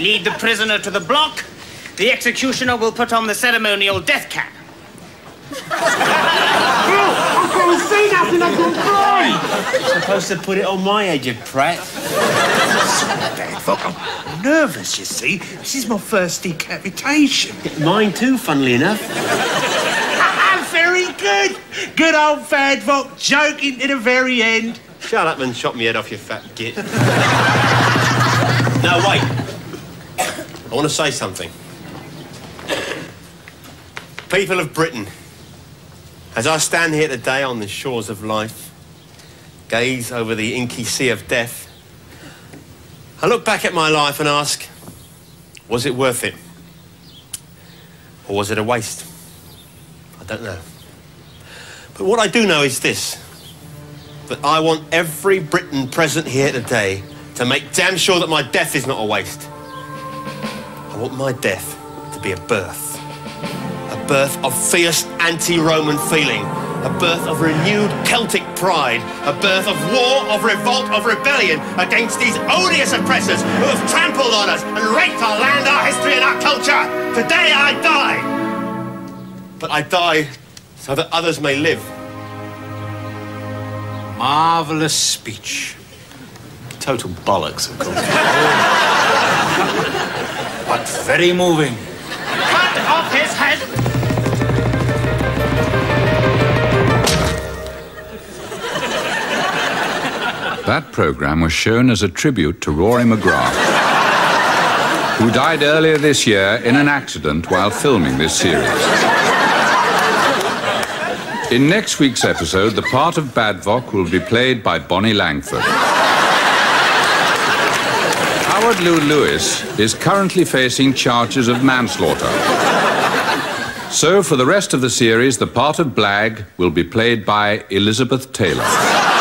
Lead the prisoner to the block. The executioner will put on the ceremonial death cap. I can't see nothing, I can cry! Supposed to put it on my head, you prat. Fuck, I'm nervous, you see. This is my first decapitation. Mine too, funnily enough. Very good. Good old Badvoc joking to the very end. Shut up and chop me head off, you fat git. no, wait. I want to say something. People of Britain, as I stand here today on the shores of life, gaze over the inky sea of death, I look back at my life and ask, was it worth it? Or was it a waste? I don't know. But what I do know is this that I want every Briton present here today to make damn sure that my death is not a waste. I want my death to be a birth. A birth of fierce anti Roman feeling. A birth of renewed Celtic pride. A birth of war, of revolt, of rebellion against these odious oppressors who have trampled on us and raped our land, our history, and our culture. Today I die. But I die so that others may live. Marvellous speech. Total bollocks, of course. But very moving. Cut off his head! That programme was shown as a tribute to Rory McGrath, who died earlier this year in an accident while filming this series. In next week's episode, the part of Badvoc will be played by Bonnie Langford. Howard Lew Lewis is currently facing charges of manslaughter. So, for the rest of the series, the part of Blag will be played by Elizabeth Taylor.